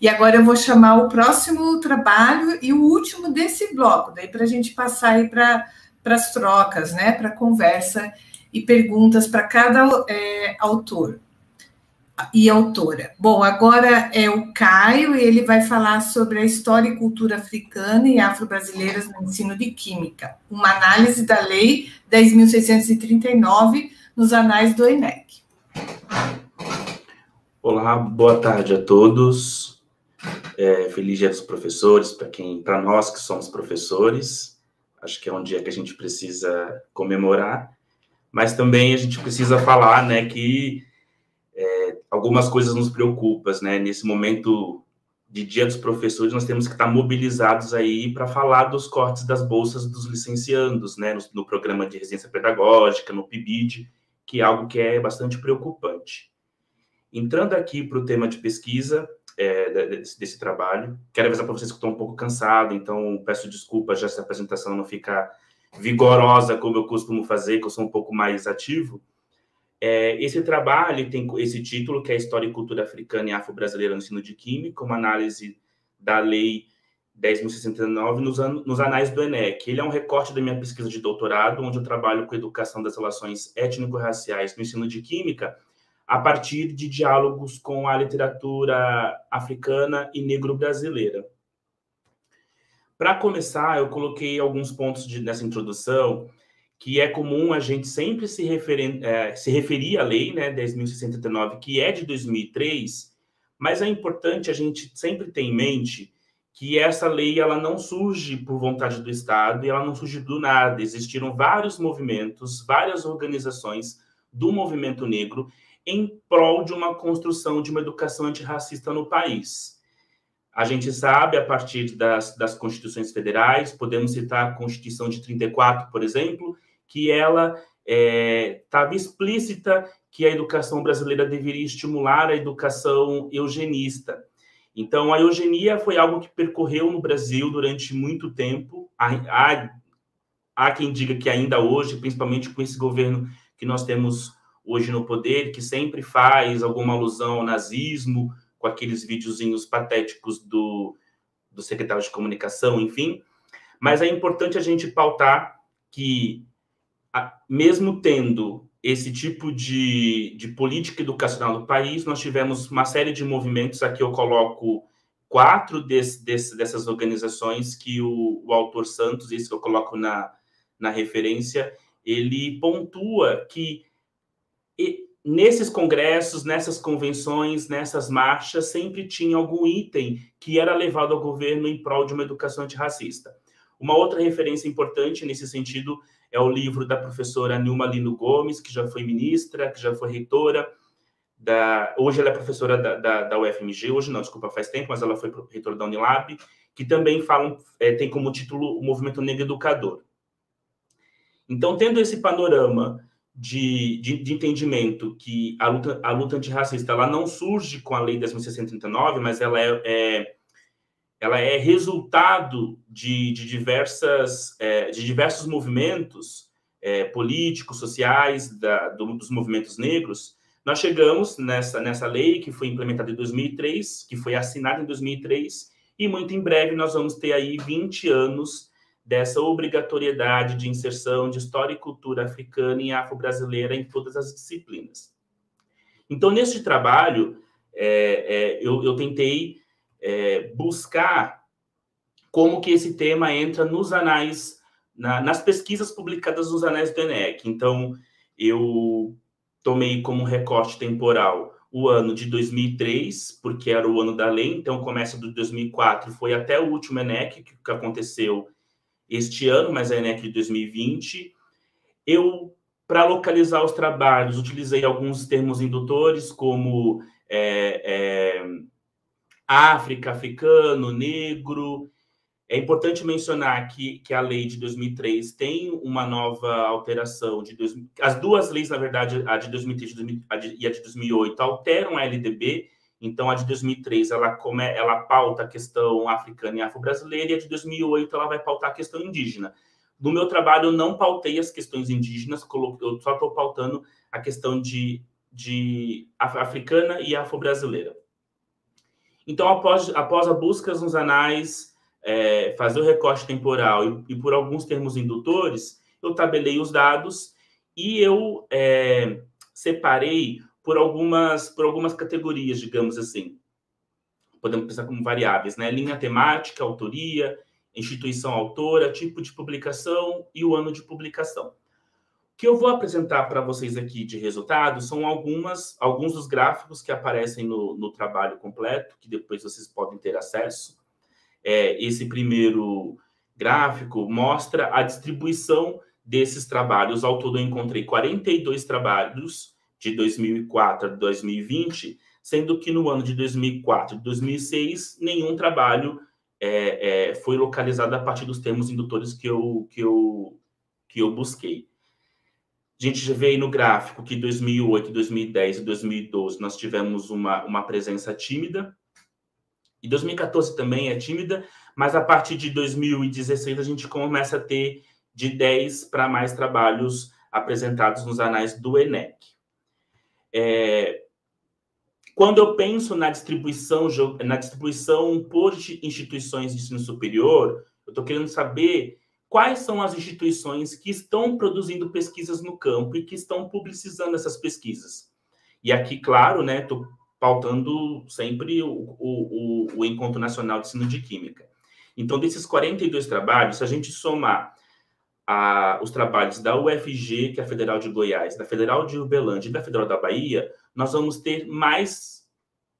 E agora eu vou chamar o próximo trabalho e o último desse bloco, daí para a gente passar aí para as trocas, né? Para conversa e perguntas para cada é, autor e autora. Bom, agora é o Caio e ele vai falar sobre a história e cultura africana e afro-brasileiras no ensino de química, uma análise da Lei 10.639 nos anais do ENEC. Olá, boa tarde a todos. É, feliz dia dos professores, para quem, para nós que somos professores. Acho que é um dia que a gente precisa comemorar, mas também a gente precisa falar, né, que é, algumas coisas nos preocupam, né? Nesse momento de Dia dos Professores, nós temos que estar mobilizados aí para falar dos cortes das bolsas dos licenciandos, né? No, no, programa de residência pedagógica, no PIBID, que é algo que é bastante preocupante. Entrando aqui para o tema de pesquisa é, desse, desse, trabalho, quero avisar para vocês que estou um pouco cansado, então peço desculpas já se a apresentação não ficar vigorosa como eu costumo fazer, que eu sou um pouco mais ativo. É, esse trabalho tem esse título, que é História e Cultura Africana e Afro-Brasileira no Ensino de Química, uma análise da Lei 10.069 nos, nos anais do ENEC. Ele é um recorte da minha pesquisa de doutorado, onde eu trabalho com educação das relações étnico-raciais no ensino de Química, a partir de diálogos com a literatura africana e negro-brasileira. Para começar, eu coloquei alguns pontos de, nessa introdução que é comum a gente sempre se, referen é, se referir à lei né, 10.069, que é de 2003, mas é importante a gente sempre ter em mente que essa lei ela não surge por vontade do Estado e ela não surge do nada. Existiram vários movimentos, várias organizações do movimento negro em prol de uma construção de uma educação antirracista no país. A gente sabe, a partir das, das constituições federais, podemos citar a Constituição de 34, por exemplo, que ela estava é, explícita que a educação brasileira deveria estimular a educação eugenista. Então, a eugenia foi algo que percorreu no Brasil durante muito tempo. Há, há, há quem diga que ainda hoje, principalmente com esse governo que nós temos hoje no poder, que sempre faz alguma alusão ao nazismo, com aqueles videozinhos patéticos do, do secretário de comunicação, enfim. Mas é importante a gente pautar que mesmo tendo esse tipo de, de política educacional no país, nós tivemos uma série de movimentos. Aqui eu coloco quatro desse, desse, dessas organizações que o, o autor Santos, esse que eu coloco na, na referência, ele pontua que e, nesses congressos, nessas convenções, nessas marchas, sempre tinha algum item que era levado ao governo em prol de uma educação antirracista. Uma outra referência importante nesse sentido é o livro da professora Nilma Lino Gomes, que já foi ministra, que já foi reitora, da, hoje ela é professora da, da, da, UFMG, hoje não, desculpa, faz tempo, mas ela foi reitora da Unilab, que também falam, é, tem como título o Movimento Negro Educador. Então, tendo esse panorama de, de, de, entendimento que a luta, a luta antirracista ela não surge com a Lei 10.639, mas ela é, é ela é resultado de, de diversas, é, de diversos movimentos é, políticos, sociais, da, do, dos movimentos negros, nós chegamos nessa, nessa lei que foi implementada em 2003, que foi assinada em 2003, e muito em breve nós vamos ter aí 20 anos dessa obrigatoriedade de inserção de história e cultura africana e afro-brasileira em todas as disciplinas. Então, nesse trabalho, é, é eu, eu tentei é, buscar como que esse tema entra nos anais, na, nas pesquisas publicadas nos anais do ENEC. Então, eu tomei como recorte temporal o ano de 2003, porque era o ano da lei, então começa do 2004, foi até o último ENEC, que aconteceu este ano, mas é ENEC de 2020. Eu, para localizar os trabalhos, utilizei alguns termos indutores, como é, é, África, africano, negro. É importante mencionar que, que a lei de 2003 tem uma nova alteração. de dois, As duas leis, na verdade, a de 2003 e a de 2008, alteram a LDB. Então, a de 2003 ela, come, ela pauta a questão africana e afro-brasileira, e a de 2008 ela vai pautar a questão indígena. No meu trabalho, eu não pautei as questões indígenas, eu só estou pautando a questão de, de africana e afro-brasileira. Então, após, após a busca nos anais, é, fazer o recorte temporal e, e, por alguns termos indutores, eu tabelei os dados e eu é, separei por algumas, por algumas categorias, digamos assim. Podemos pensar como variáveis, né? Linha temática, autoria, instituição autora, tipo de publicação e o ano de publicação. O que eu vou apresentar para vocês aqui de resultados são algumas, alguns dos gráficos que aparecem no, no trabalho completo, que depois vocês podem ter acesso. É, esse primeiro gráfico mostra a distribuição desses trabalhos. Ao todo, eu encontrei 42 trabalhos de 2004 a 2020, sendo que no ano de 2004 e 2006, nenhum trabalho é, é, foi localizado a partir dos termos indutores que eu, que eu, que eu busquei. A gente já vê aí no gráfico que 2008, 2010 e 2012 nós tivemos uma, uma presença tímida, e 2014 também é tímida, mas a partir de 2016 a gente começa a ter de 10 para mais trabalhos apresentados nos anais do ENEC. É, quando eu penso na distribuição, na distribuição por instituições de ensino superior, eu estou querendo saber quais são as instituições que estão produzindo pesquisas no campo e que estão publicizando essas pesquisas. E aqui, claro, né, estou pautando sempre o, o, o, Encontro Nacional de Ensino de Química. Então, desses 42 trabalhos, se a gente somar a, os trabalhos da UFG, que é a Federal de Goiás, da Federal de Uberlândia e da Federal da Bahia, nós vamos ter mais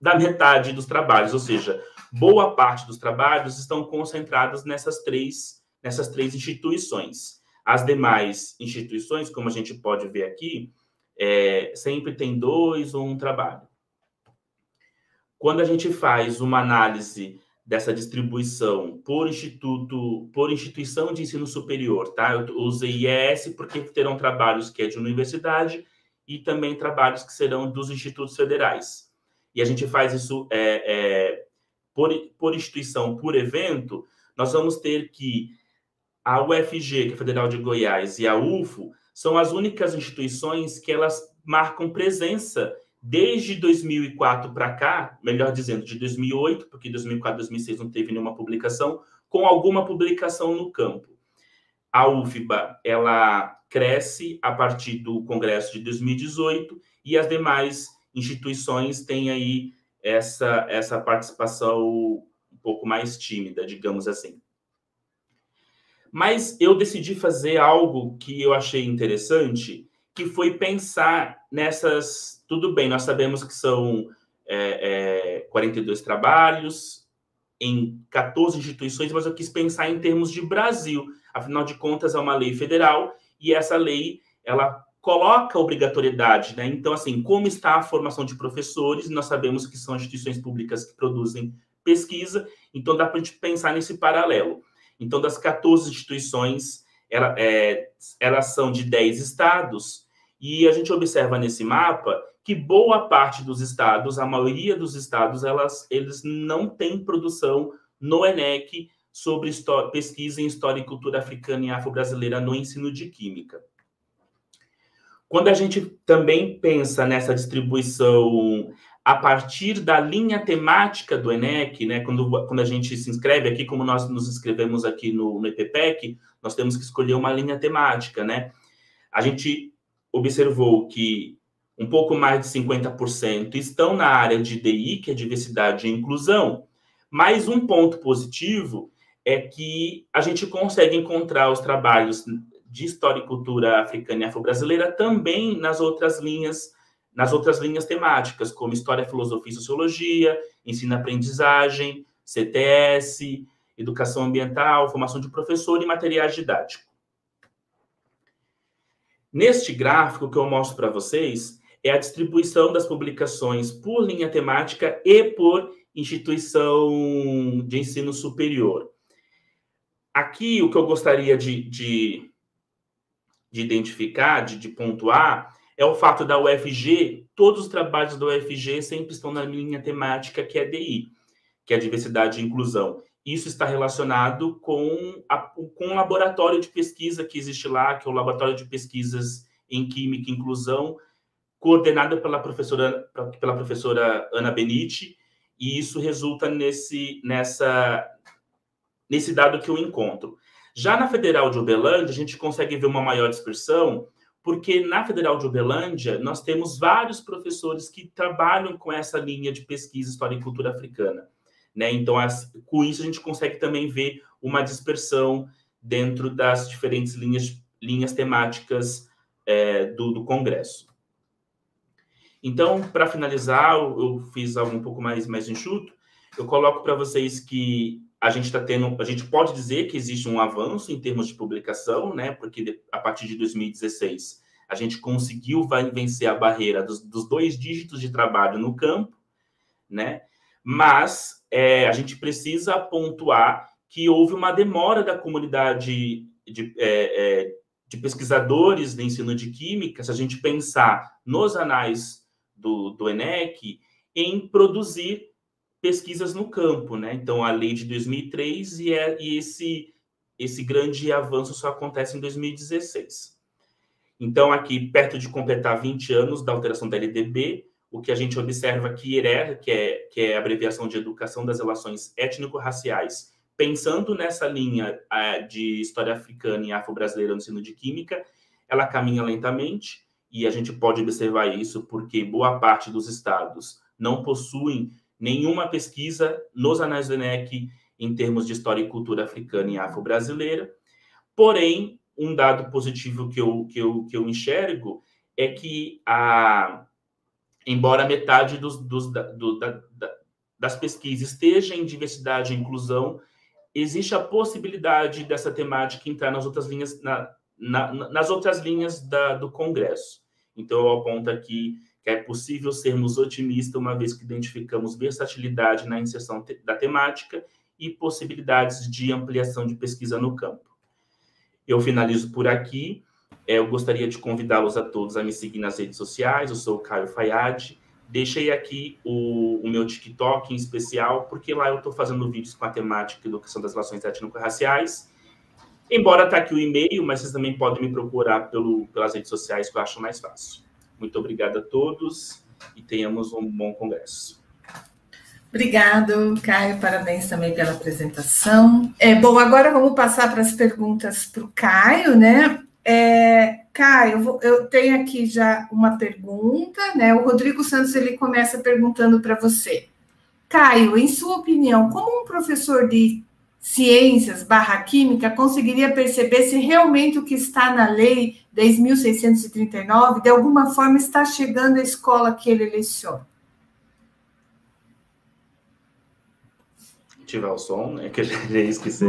da metade dos trabalhos, ou seja, boa parte dos trabalhos estão concentrados nessas três, nessas três instituições. As demais instituições, como a gente pode ver aqui, é, sempre tem dois ou um trabalho. Quando a gente faz uma análise dessa distribuição por instituto, por instituição de ensino superior, tá? Eu usei IES porque terão trabalhos que é de universidade e também trabalhos que serão dos institutos federais. E a gente faz isso é, é, por, por instituição, por evento, nós vamos ter que a UFG, que é Federal de Goiás, e a UFO são as únicas instituições que elas marcam presença desde 2004 para cá, melhor dizendo, de 2008, porque 2004, 2006 não teve nenhuma publicação, com alguma publicação no campo. A UFBA, ela cresce a partir do Congresso de 2018 e as demais instituições têm aí essa, essa participação um pouco mais tímida, digamos assim. Mas eu decidi fazer algo que eu achei interessante, que foi pensar nessas. Tudo bem, nós sabemos que são é, é, 42 trabalhos em 14 instituições, mas eu quis pensar em termos de Brasil. Afinal de contas, é uma lei federal e essa lei ela coloca obrigatoriedade, né? Então, assim, como está a formação de professores? Nós sabemos que são instituições públicas que produzem pesquisa, então dá para a gente pensar nesse paralelo. Então, das 14 instituições, ela, é, elas são de 10 estados, e a gente observa nesse mapa que boa parte dos estados, a maioria dos estados, elas, eles não têm produção no ENEC sobre pesquisa em história e cultura africana e afro-brasileira no ensino de química. Quando a gente também pensa nessa distribuição a partir da linha temática do ENEC, né, quando, quando a gente se inscreve aqui, como nós nos inscrevemos aqui no, no EPPEC, nós temos que escolher uma linha temática, né? A gente observou que um pouco mais de 50% estão na área de DI, que é diversidade e inclusão, mas um ponto positivo é que a gente consegue encontrar os trabalhos de história e cultura africana e afro-brasileira também nas outras linhas nas outras linhas temáticas, como história, filosofia e sociologia, ensino-aprendizagem, CTS, educação ambiental, formação de professor e materiais didáticos. Neste gráfico que eu mostro para vocês é a distribuição das publicações por linha temática e por instituição de ensino superior. Aqui, o que eu gostaria de, de de identificar, de, de pontuar, é o fato da UFG, todos os trabalhos da UFG sempre estão na linha temática que é DI, que é diversidade e inclusão. Isso está relacionado com, a, com o laboratório de pesquisa que existe lá, que é o Laboratório de Pesquisas em Química e Inclusão, coordenado pela professora, pela professora Ana Benite, e isso resulta nesse, nessa, nesse dado que eu encontro. Já na Federal de Uberlândia, a gente consegue ver uma maior dispersão, porque na Federal de Uberlândia nós temos vários professores que trabalham com essa linha de pesquisa história e cultura africana. Né? Então, as, com isso, a gente consegue também ver uma dispersão dentro das diferentes linhas, linhas temáticas é, do, do Congresso. Então, para finalizar, eu, fiz algo um pouco mais, mais enxuto. Eu coloco para vocês que a gente está tendo, a gente pode dizer que existe um avanço em termos de publicação, né? Porque a partir de 2016 a gente conseguiu vencer a barreira dos, dos dois dígitos de trabalho no campo, né? Mas é, a gente precisa pontuar que houve uma demora da comunidade de, é, é, de pesquisadores de ensino de química, se a gente pensar nos anais do, do ENEC, em produzir pesquisas no campo, né? Então, a lei de 2003 e, é, e esse, esse grande avanço só acontece em 2016. Então, aqui, perto de completar 20 anos da alteração da LDB, o que a gente observa aqui, ERER, que é, que é a abreviação de Educação das Relações Étnico-Raciais, pensando nessa linha de história africana e afro-brasileira no ensino de química, ela caminha lentamente, e a gente pode observar isso porque boa parte dos estados não possuem nenhuma pesquisa nos anais do ENEC em termos de história e cultura africana e afro-brasileira. Porém, um dado positivo que eu, que eu, que eu enxergo é que, a, embora metade dos, dos, da, do, da, das pesquisas esteja em diversidade e inclusão, existe a possibilidade dessa temática entrar nas outras linhas, na, na, nas outras linhas da, do Congresso. Então, eu aponto aqui que é possível sermos otimistas uma vez que identificamos versatilidade na inserção te da temática e possibilidades de ampliação de pesquisa no campo. Eu finalizo por aqui. É, eu gostaria de convidá-los a todos a me seguir nas redes sociais. Eu sou o Caio Fayad. Deixei aqui o, o meu TikTok em especial, porque lá eu estou fazendo vídeos com a temática educação das relações étnico-raciais. Embora está aqui o e-mail, mas vocês também podem me procurar pelo, pelas redes sociais, que eu acho mais fácil. Muito obrigado a todos e tenhamos um bom congresso. Obrigado, Caio. Parabéns também pela apresentação. É, bom, agora vamos passar para as perguntas para o Caio, né? É, Caio, eu tenho aqui já uma pergunta, né? O Rodrigo Santos ele começa perguntando para você. Caio, em sua opinião, como um professor de ciências barra química conseguiria perceber se realmente o que está na lei 10.639 de alguma forma está chegando à escola que ele leciona. Ativar o som, é que eu já esqueci.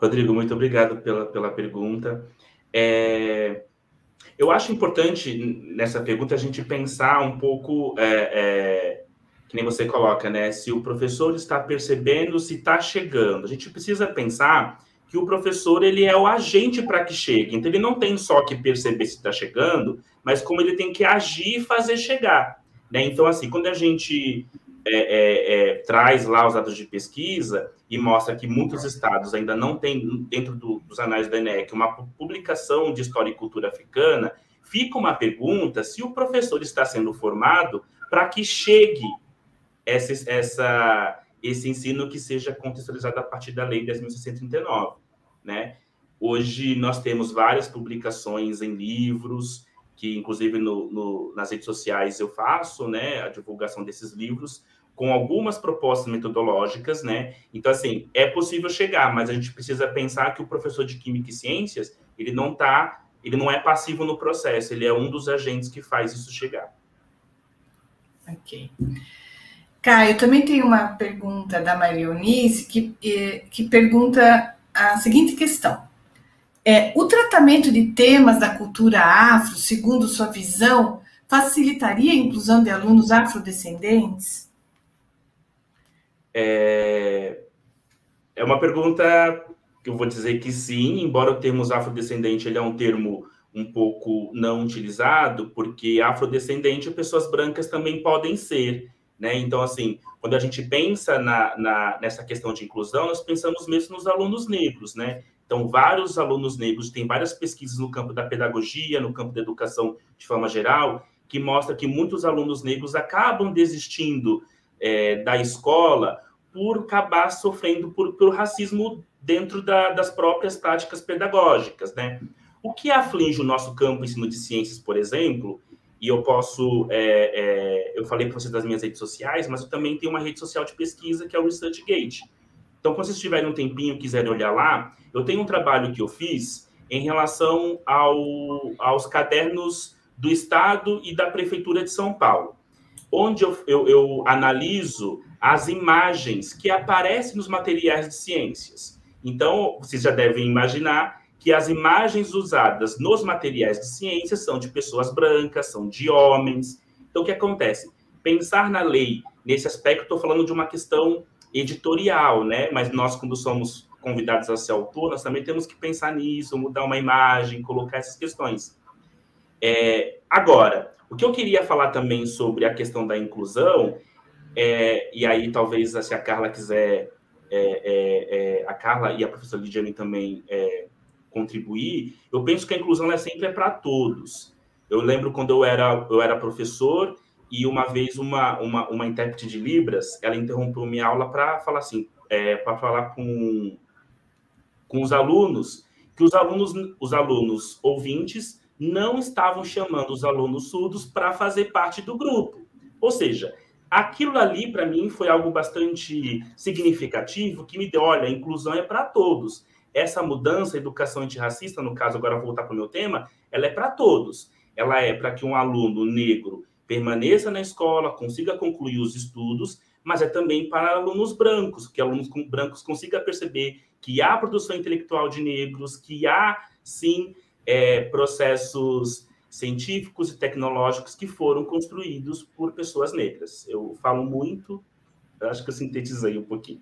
Rodrigo, muito obrigado pela, pela pergunta. É, eu acho importante nessa pergunta a gente pensar um pouco é, é, que nem você coloca, né? Se o professor está percebendo, se está chegando. A gente precisa pensar que o professor ele é o agente para que chegue. Então ele não tem só que perceber se está chegando, mas como ele tem que agir e fazer chegar. Né? Então assim, quando a gente é, é, é, traz lá os dados de pesquisa e mostra que muitos estados ainda não têm dentro do, dos anais do ENEC uma publicação de história e cultura africana, fica uma pergunta se o professor está sendo formado para que chegue essa, essa, esse ensino que seja contextualizado a partir da Lei 10.639, né? Hoje nós temos várias publicações em livros, que inclusive no, no, nas redes sociais eu faço, né, a divulgação desses livros, com algumas propostas metodológicas, né? Então, assim, é possível chegar, mas a gente precisa pensar que o professor de Química e Ciências, ele não tá, ele não é passivo no processo, ele é um dos agentes que faz isso chegar. Ok. Caio, também tem uma pergunta da Maria Eunice que, eh, que pergunta a seguinte questão. É, o tratamento de temas da cultura afro, segundo sua visão, facilitaria a inclusão de alunos afrodescendentes? É, é uma pergunta que eu vou dizer que sim, embora o termo afrodescendente ele é um termo um pouco não utilizado, porque afrodescendente pessoas brancas também podem ser. Né? Então, assim, quando a gente pensa na, na, nessa questão de inclusão, nós pensamos mesmo nos alunos negros, né? Então, vários alunos negros, tem várias pesquisas no campo da pedagogia, no campo da educação de forma geral, que mostra que muitos alunos negros acabam desistindo é, da escola por acabar sofrendo por, por racismo dentro da, das próprias práticas pedagógicas, né? O que aflige o nosso campo ensino de ciências, por exemplo, e eu posso, é, é, eu falei para vocês das minhas redes sociais, mas eu também tenho uma rede social de pesquisa que é o ResearchGate. Então, quando vocês tiverem um tempinho e quiserem olhar lá, eu tenho um trabalho que eu fiz em relação ao, aos cadernos do Estado e da Prefeitura de São Paulo, onde eu, eu, eu analiso as imagens que aparecem nos materiais de ciências. Então, vocês já devem imaginar que as imagens usadas nos materiais de ciências são de pessoas brancas, são de homens. Então, o que acontece? Pensar na lei nesse aspecto, estou falando de uma questão editorial, né? Mas nós, quando somos convidados a ser autor, nós também temos que pensar nisso, mudar uma imagem, colocar essas questões. É, agora, o que eu queria falar também sobre a questão da inclusão, é, e aí talvez se a Carla quiser, é, é, é a Carla e a professora Lidiane também é, contribuir, eu penso que a inclusão é sempre é para todos. Eu lembro quando eu era, eu era professor e uma vez uma, uma, uma intérprete de Libras, ela interrompeu minha aula para falar assim, é, para falar com, com os alunos, que os alunos, os alunos ouvintes não estavam chamando os alunos surdos para fazer parte do grupo. Ou seja, aquilo ali para mim foi algo bastante significativo que me deu, olha, a inclusão é para todos essa mudança, educação antirracista, no caso, agora voltar para o meu tema, ela é para todos. Ela é para que um aluno negro permaneça na escola, consiga concluir os estudos, mas é também para alunos brancos, que alunos brancos consigam perceber que há produção intelectual de negros, que há, sim, é, processos científicos e tecnológicos que foram construídos por pessoas negras. Eu falo muito, acho que eu sintetizei um pouquinho.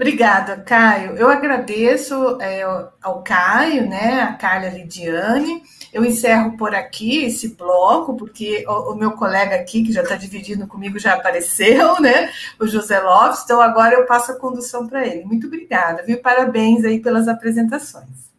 Obrigada, Caio. Eu agradeço é, ao Caio, né, a Carla Lidiane. Eu encerro por aqui esse bloco, porque o, o meu colega aqui, que já está dividindo comigo, já apareceu, né, o José Lopes. Então, agora eu passo a condução para ele. Muito obrigada, viu? Parabéns aí pelas apresentações.